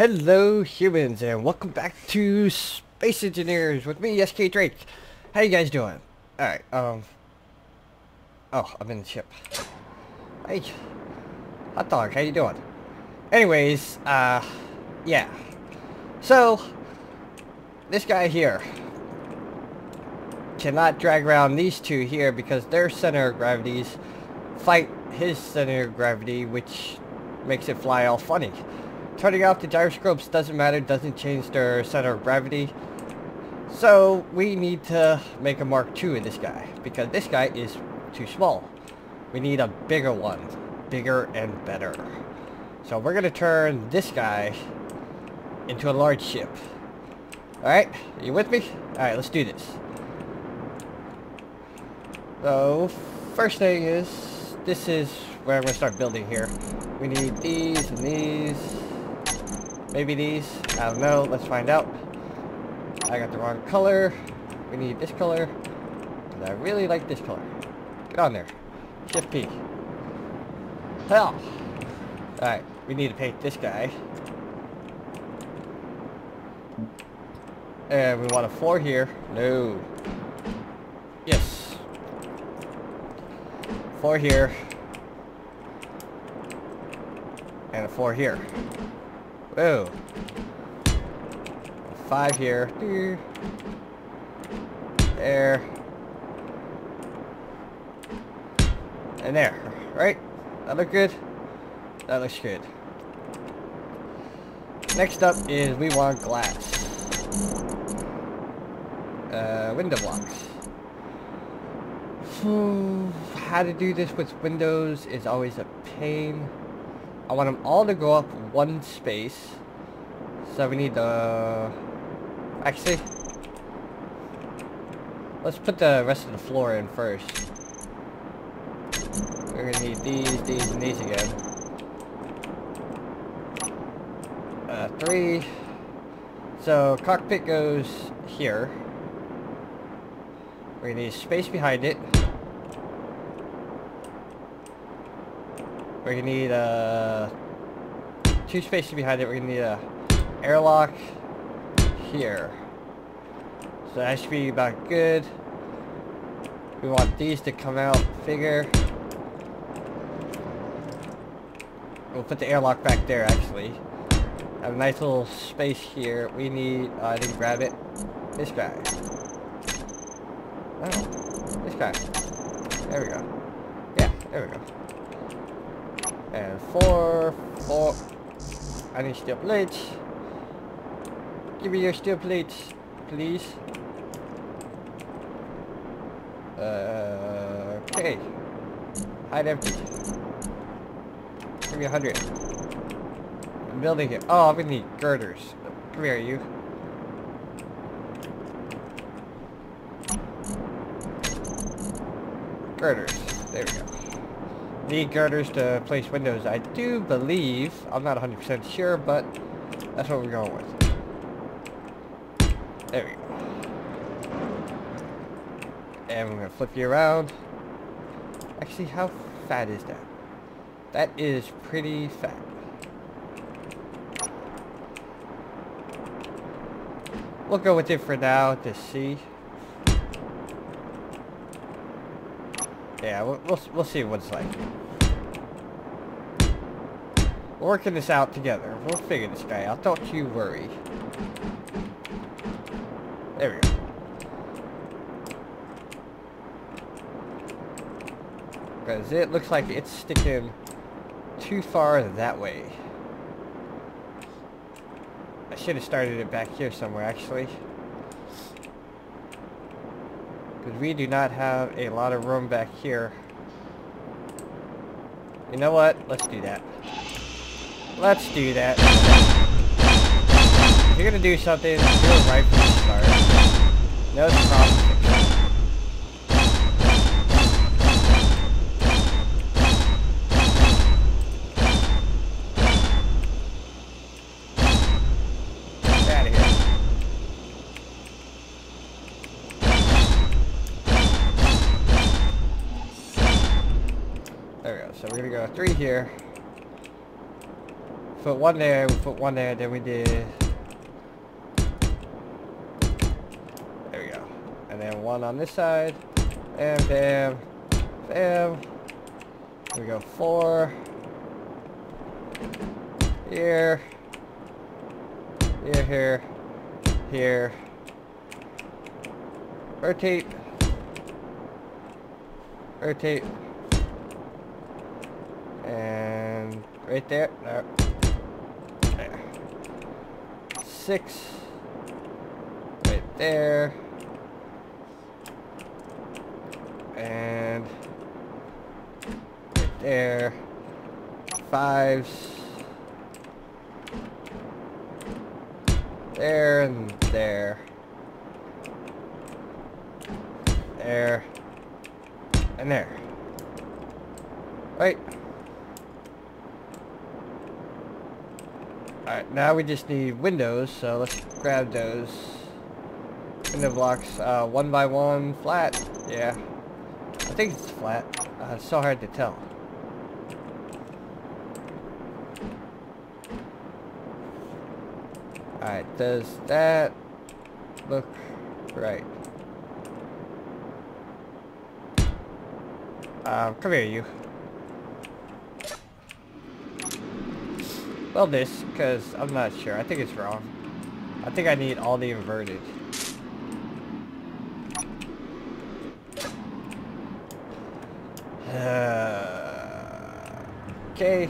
Hello humans and welcome back to Space Engineers with me, SK Drake. How you guys doing? Alright, um... Oh, I'm in the ship. Hey, hot dog, how you doing? Anyways, uh, yeah. So, this guy here cannot drag around these two here because their center of gravities fight his center of gravity, which makes it fly all funny. Turning off the gyroscopes doesn't matter, doesn't change their center of gravity. So we need to make a Mark II in this guy, because this guy is too small. We need a bigger one, bigger and better. So we're going to turn this guy into a large ship. Alright, you with me? Alright, let's do this. So, first thing is, this is where I'm going to start building here. We need these and these. Maybe these. I don't know. Let's find out. I got the wrong color. We need this color. And I really like this color. Get on there. Shift P. Hell. Alright. We need to paint this guy. And we want a floor here. No. Yes. Floor here. And a floor here. Whoa. Five here. There. And there. Right? That look good? That looks good. Next up is we want glass. Uh, window blocks. How to do this with windows is always a pain. I want them all to go up one space. So we need the... Actually, let's put the rest of the floor in first. We're gonna need these, these, and these again. Uh, three. So cockpit goes here. We're gonna need space behind it. We're gonna need uh, two spaces behind it. We're gonna need a airlock here. So that should be about good. We want these to come out figure. We'll put the airlock back there actually. Have a nice little space here. We need, uh, I didn't grab it. This guy. Oh, this guy. There we go. Yeah, there we go. And four, four. I need steel plates. Give me your steel plates, please. Uh, okay. Hide empty. Give me a hundred. I'm building it. Oh, I'm gonna need girders. Come here, you. Girders. There we go need girders to place windows. I do believe, I'm not 100% sure, but that's what we're going with. There we go. And we're going to flip you around. Actually, how fat is that? That is pretty fat. We'll go with it for now to see. Yeah, we'll, we'll, we'll see what it's like. We're working this out together. We'll figure this guy out. Don't you worry. There we go. Because it looks like it's sticking too far that way. I should have started it back here somewhere, actually. Because we do not have a lot of room back here. You know what? Let's do that. Let's do that. If you're gonna do something, do it right from the start. Here. Put one there, we put one there, then we did... There we go. And then one on this side. And bam. Bam. We go, four. Here. Here, here. Here. Rotate. Rotate. And right there. There. Six. Right there. And right there. Fives. There and there. There. And there. Right. Alright, now we just need windows, so let's grab those. Window blocks, uh, one by one, flat. Yeah. I think it's flat. Uh, it's so hard to tell. Alright, does that look right? Um, come here, you. Well, this, because I'm not sure. I think it's wrong. I think I need all the inverted. Uh, okay.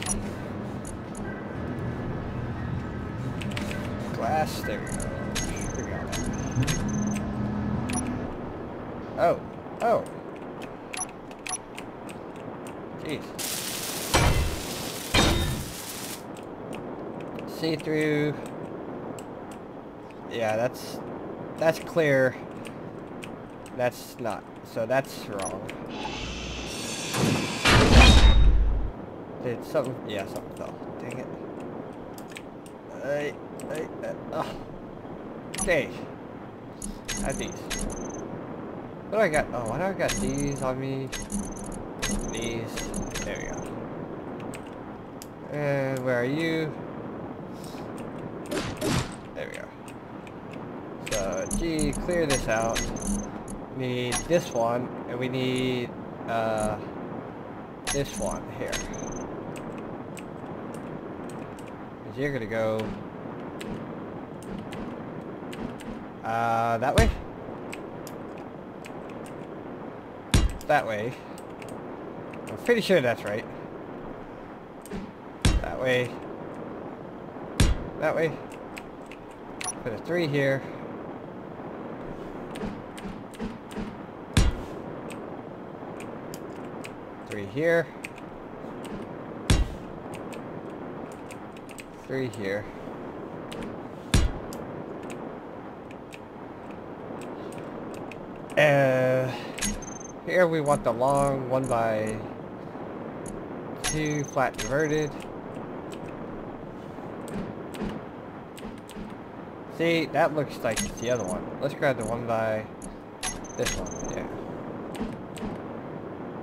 Glass, there we go. We go. Oh, oh. Jeez. See through. Yeah, that's that's clear. That's not. So that's wrong. Did something? Yeah, something fell. Dang it. Hey, hey, uh, oh. Okay. Add these. What do I got? Oh, why do I got these on me? These. There we go. And where are you? There we go. G, clear this out. We need this one, and we need, uh, this one here. Because you're gonna go, uh, that way? That way. I'm pretty sure that's right. That way. That way. Put a three here. Three here. Three here. Uh, here we want the long one by two flat inverted. See, that looks like it's the other one. Let's grab the one by this one, yeah.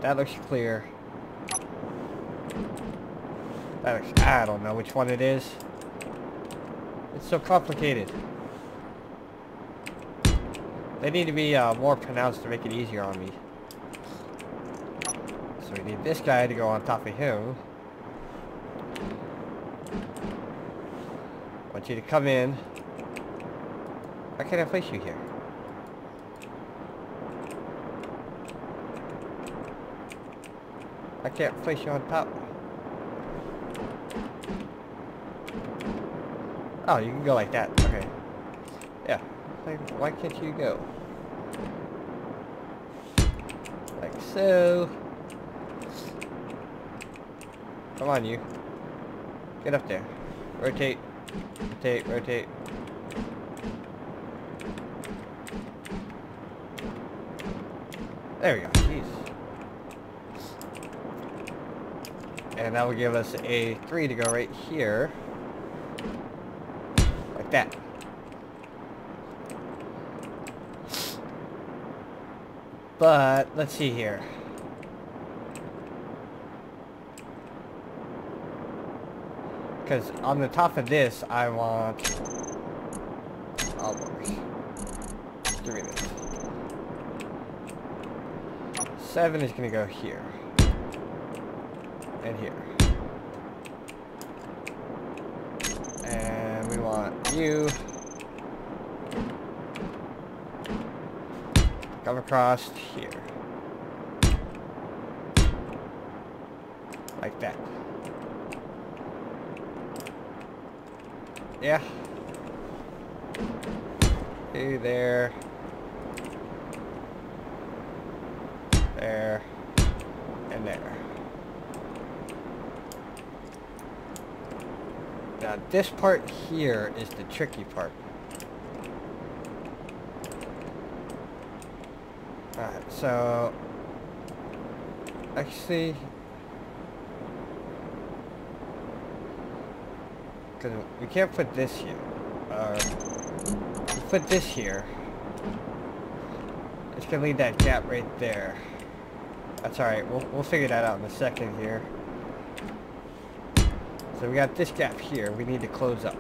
That looks clear. I don't know which one it is. It's so complicated. They need to be uh, more pronounced to make it easier on me. So we need this guy to go on top of him. I want you to come in. Why can't I place you here? I can't place you on top. Oh, you can go like that. Okay. Yeah. Why can't you go? Like so. Come on, you. Get up there. Rotate. Rotate, rotate. There we go. Jeez. And that will give us a 3 to go right here. Like that. But, let's see here. Because on the top of this, I want... Oh, Give me this. Seven is going to go here. And here. And we want you... Come across here. Like that. Yeah. Hey there. There. And there. Now this part here is the tricky part. Alright, so... Actually... Because we can't put this here. Uh, put this here. It's to leave that gap right there. That's alright, we'll, we'll figure that out in a second here. So we got this gap here we need to close up.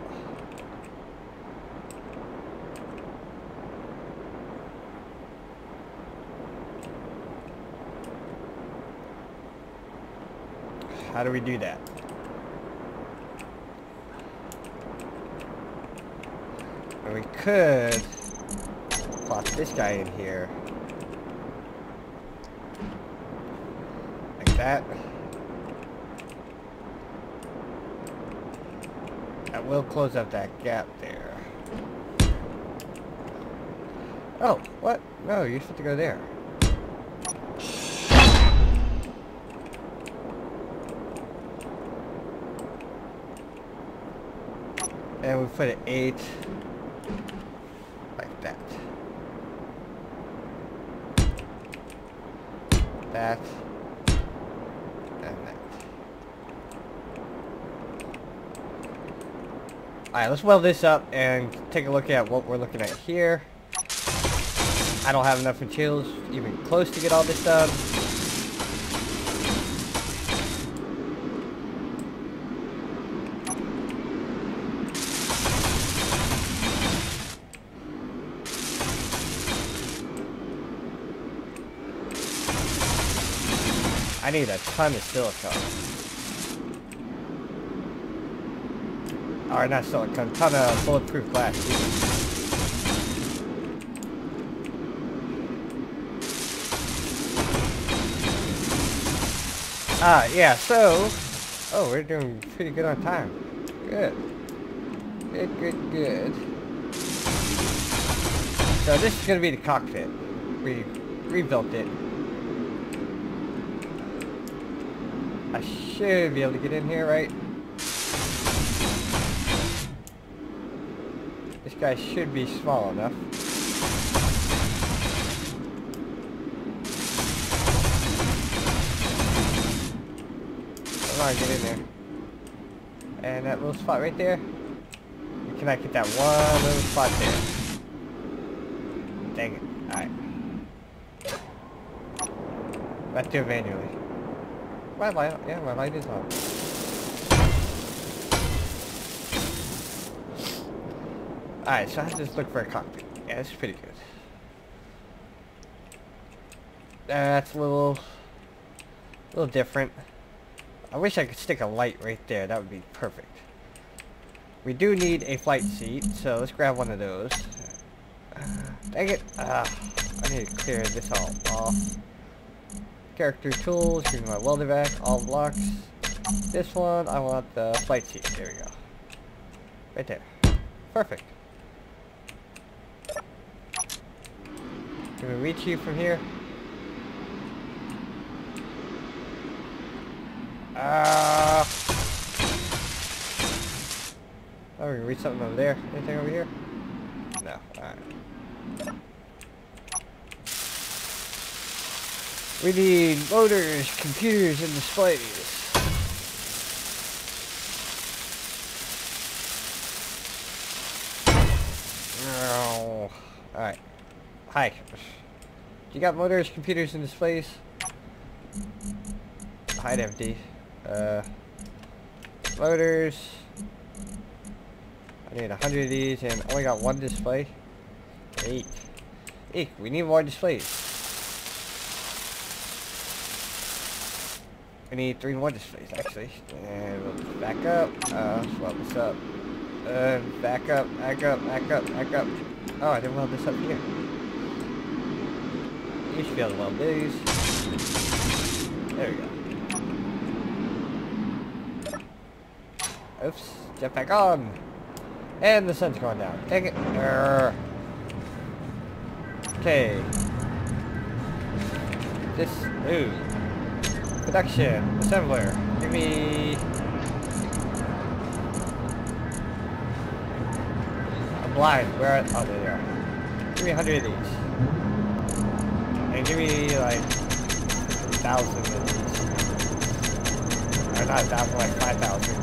How do we do that? And we could plop this guy in here. Like that. Will close up that gap there. Oh, what? No, you're supposed to go there. And we put an 8 like that. That. And that. Alright, let's weld this up and take a look at what we're looking at here. I don't have enough materials even close to get all this done. I need a ton of silicone. Or not silicone, ton of bulletproof glass. Ah, uh, yeah, so... Oh, we're doing pretty good on time. Good. Good, good, good. So this is going to be the cockpit. We rebuilt it. I should be able to get in here, right? Guy should be small enough. Come on, get in there. And that little spot right there. Can I get that one little spot there? Dang it. Alright. Let's do it manually. My light, yeah, my light is on. Alright, so I have to just look for a cockpit. Yeah, this is pretty good. That's a little, a little different. I wish I could stick a light right there. That would be perfect. We do need a flight seat, so let's grab one of those. Uh, dang it! Uh, I need to clear this all off. Character tools, give my welder back, all blocks. This one, I want the flight seat. There we go. Right there. Perfect. Can we reach you from here? Ah. Uh, oh, we can reach something over there. Anything over here? No. Alright. We need motors, computers, and displays. Oh, Alright. Hi. You got motors, computers, and displays? Hide empty. Uh, Loaders. I need a hundred of these and only got one display. Eight. Eek, we need more displays. We need three more displays actually. And we'll back up. Uh, weld this up. Uh, back up, back up, back up, back up. Oh, I didn't weld this up here. You should be able to weld these. There we go. Oops, get back on. And the sun's going down. Take it. Urgh. Okay. This, ooh. Production, assembler. Give me... I'm blind. Where are, oh, there they are. Give me a hundred of these. And give me, like, a thousand of these. Or not a thousand, like five thousand.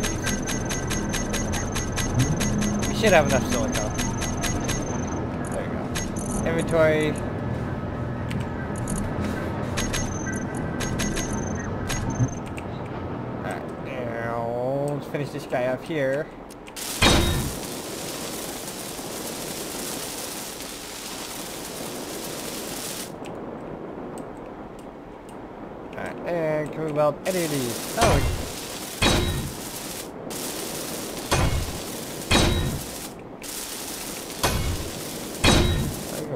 We should have enough silicone. There you go. Inventory. Alright, now let's finish this guy up here. Alright, weld any of these? Oh,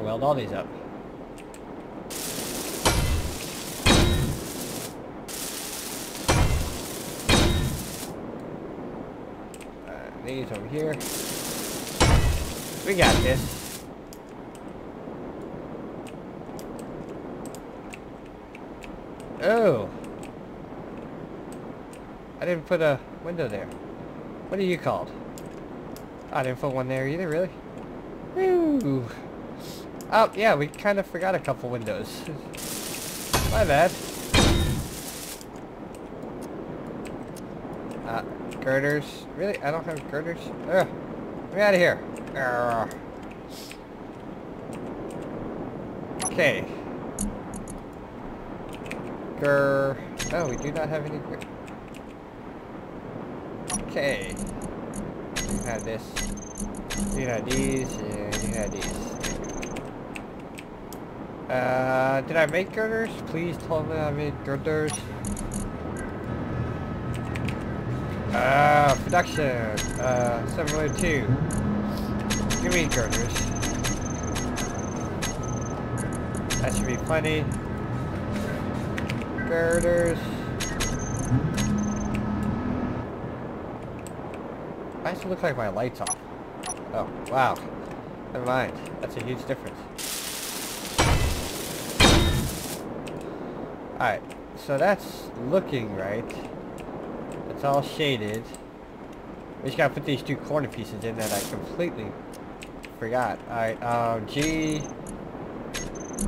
weld all these up. Uh, these over here. We got this. Oh. I didn't put a window there. What are you called? I didn't put one there either, really? Woo. Oh, yeah, we kind of forgot a couple windows. My bad. Uh, girders. Really? I don't have girders? Ugh. Get me out of here. Okay. Grr. Oh, we do not have any Okay. You have this. You have these, and you have these. Uh, did I make girders? Please tell me I made girders. Uh, production. Uh, 702. Give me girders. That should be plenty. Girders. Why does look like my light's off? Oh, wow. Never mind. That's a huge difference. Alright, so that's looking right. It's all shaded. We just gotta put these two corner pieces in that I completely forgot. Alright, um, G,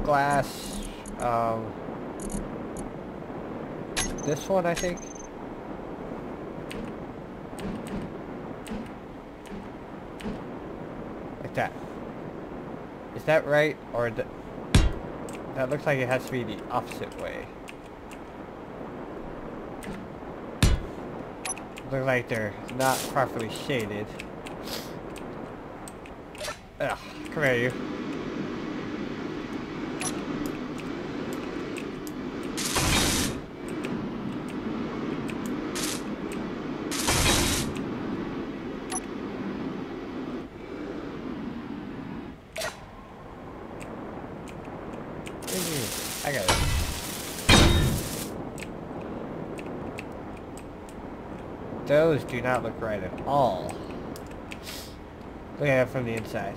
glass, um, this one I think. Like that. Is that right, or th that looks like it has to be the opposite way. Look like they're not properly shaded. Ugh, come here you. I got it. Do not look right at all. Look at it from the inside.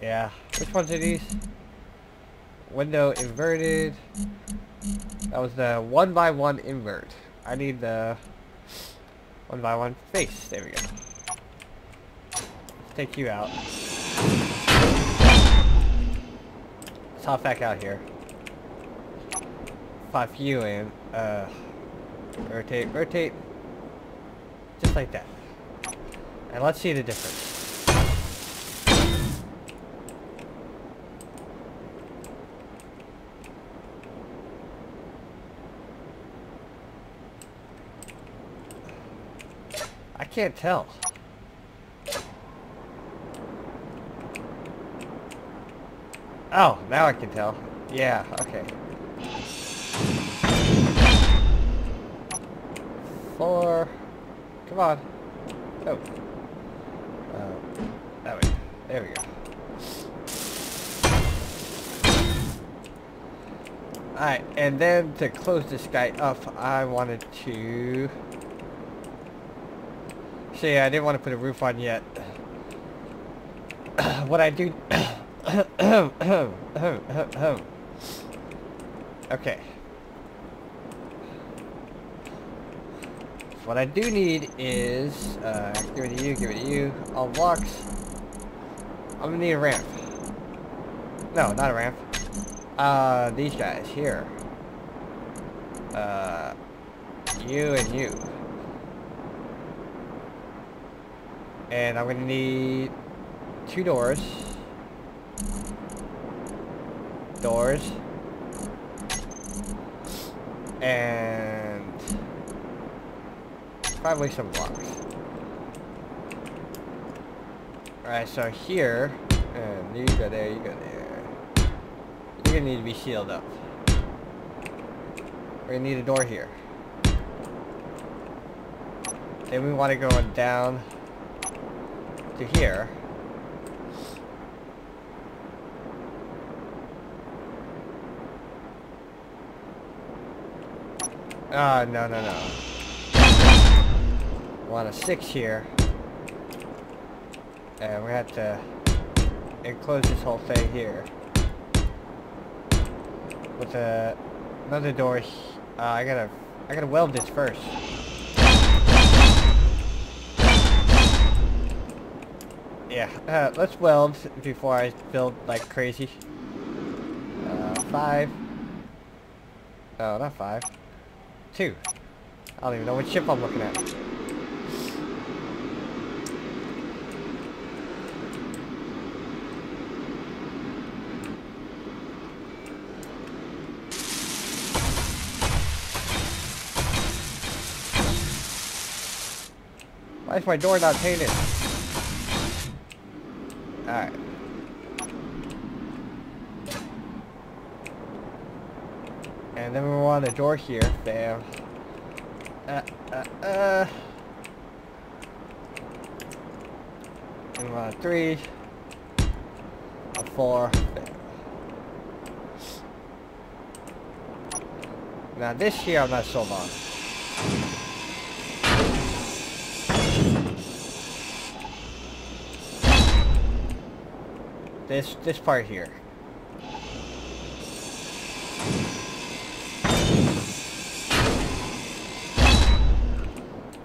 Yeah. Which ones are these? Window inverted. That was the one by one invert. I need the one by one face. There we go. Let's take you out. Let's hop back out here pop you in. Uh, rotate, rotate. Just like that. And let's see the difference. I can't tell. Oh, now I can tell. Yeah, okay. Four. Come on. Oh. Uh, that way. There we go. Alright, and then to close this guy up, I wanted to... See, I didn't want to put a roof on yet. what I do... okay. What I do need is, uh, give it to you, give it to you, all blocks. I'm gonna need a ramp. No, not a ramp. Uh, these guys here. Uh, you and you. And I'm gonna need two doors. Doors. And probably some blocks. Alright, so here, and you go there, you go there. You're gonna need to be sealed up. We're gonna need a door here. Then we want to go down to here. Ah, no, no, no. Want a six here. And we have to enclose this whole thing here. With a, another door. Uh, I gotta, I gotta weld this first. Yeah, uh, let's weld before I build like crazy. Uh, five. Oh, not five. Two. I don't even know what ship I'm looking at. Is my door not painted? Alright. And then we want a door here. Bam. Uh, uh, uh. And we want a three. A four. Bam. Now this here I'm not sold on. This this part here.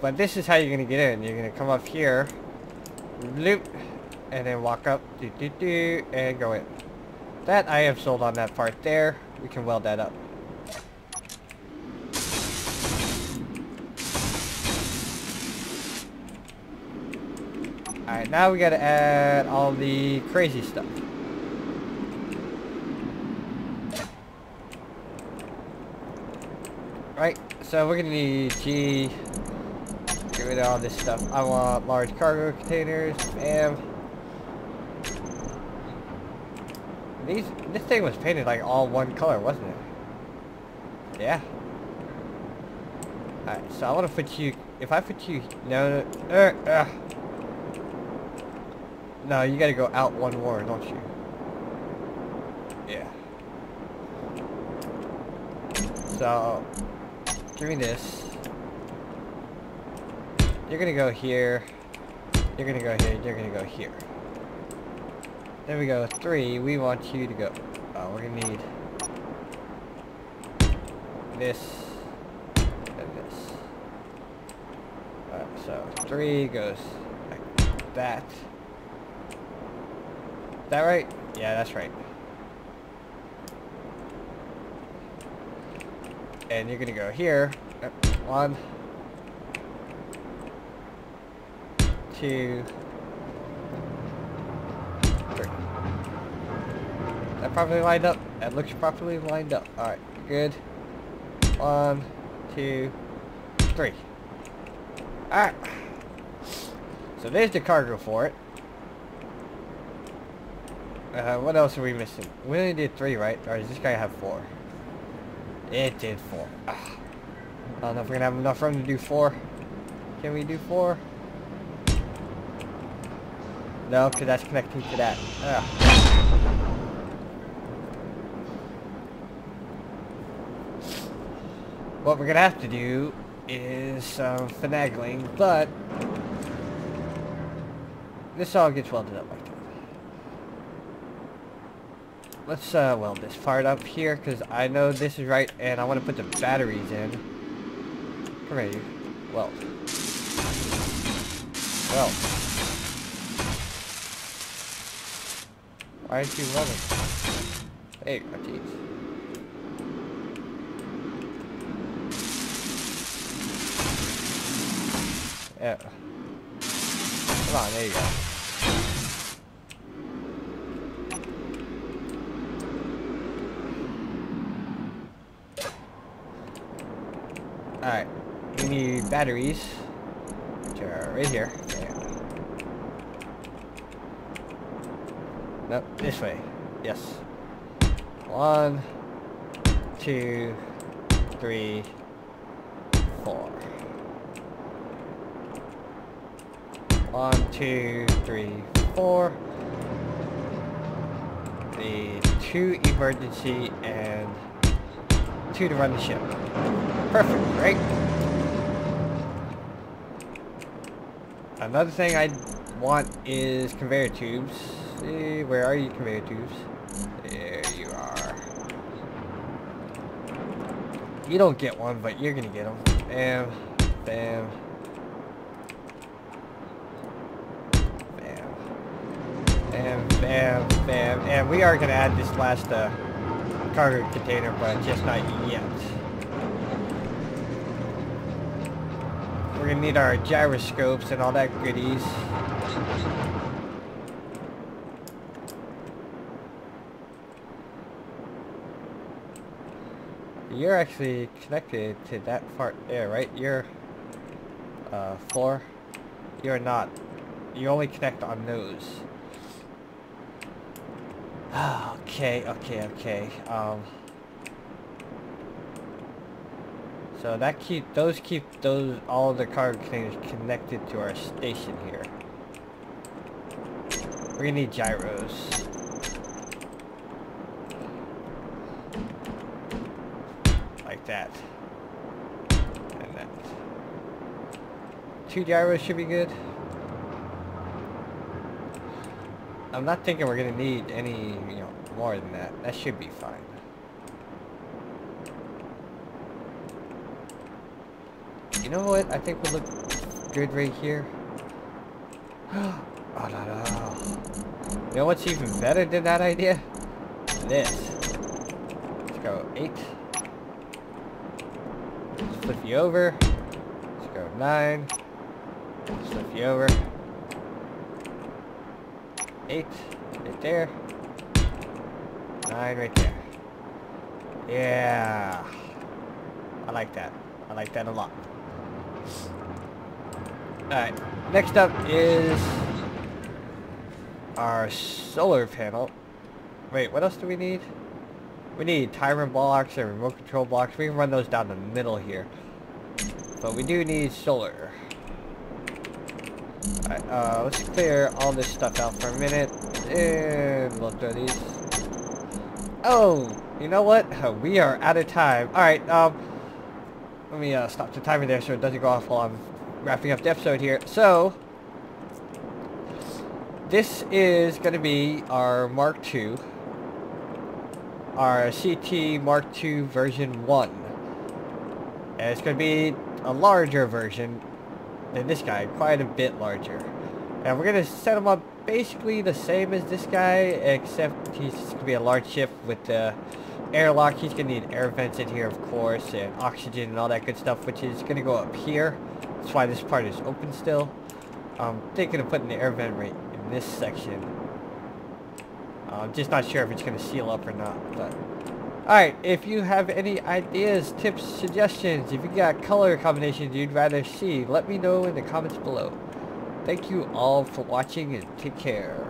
But this is how you're gonna get in. You're gonna come up here, loop, and then walk up, do do do, and go in. That I have sold on that part there. We can weld that up. Alright, now we gotta add all the crazy stuff. Right, so we're gonna need G, get rid of all this stuff. I want large cargo containers, bam. These, this thing was painted like all one color, wasn't it? Yeah. Alright, so I want to put you, if I put you, no, no, uh, uh. No, you gotta go out one more, don't you? Yeah. So, give me this. You're gonna go here. You're gonna go here. You're gonna go here. There we go. Three. We want you to go. Oh, we're gonna need this and this. Alright, so three goes like that. That right? Yeah, that's right. And you're gonna go here. One. Two. Three. That properly lined up? That looks properly lined up. Alright, good. One, two, three. Alright. So there's the cargo for it. Uh, what else are we missing? We only did three, right? Or does this guy have four? It did four. Ah. I don't know if we're gonna have enough room to do four. Can we do four? No, because that's connecting to that. Ah. What we're gonna have to do is some finagling, but this all gets welded up like that. Let's uh, weld this part up here because I know this is right and I want to put the batteries in. Come here, you. Weld. Weld. Why aren't you welding? Hey, my teeth. Yeah. Come on, there you go. Alright. We need batteries. Which are right here. Yeah. Nope, this way. Yes. One, two, three, four. One, two, three, four. The two emergency and two to run the ship. Perfect, right? Another thing I want is conveyor tubes. See, where are you, conveyor tubes? There you are. You don't get one, but you're gonna get them. Bam, bam, bam, bam, bam, bam. And we are gonna add this last uh, cargo container, but just not yet. We're gonna need our gyroscopes and all that goodies. You're actually connected to that part there, right? You're uh, four. You're not. You only connect on those. Okay, okay, okay. Um. So that keep those keep those all the cargo containers connected to our station here. We're gonna need gyros. Like that. And that. Two gyros should be good. I'm not thinking we're gonna need any, you know, more than that. That should be fine. You know what? I think we'll look good right here. oh no no. You know what's even better than that idea? This. Let's go eight. Let's flip you over. Let's go nine. Let's flip you over. Eight. Right there. Nine right there. Yeah. I like that. I like that a lot. Alright, next up is our solar panel. Wait, what else do we need? We need timer blocks and remote control blocks. We can run those down the middle here. But we do need solar. Alright, uh, let's clear all this stuff out for a minute. And we'll throw these. Oh, you know what? We are out of time. Alright, um, let me uh, stop the timer there so it doesn't go off while I'm wrapping up the episode here. So, this is going to be our Mark II, our CT Mark II version 1. And it's going to be a larger version than this guy, quite a bit larger. And we're going to set him up basically the same as this guy, except he's going to be a large ship with the airlock. He's going to need air vents in here, of course, and oxygen and all that good stuff, which is going to go up here. That's why this part is open still. I'm thinking of putting the air vent right in this section. I'm just not sure if it's going to seal up or not, but... Alright, if you have any ideas, tips, suggestions, if you got color combinations you'd rather see, let me know in the comments below. Thank you all for watching and take care.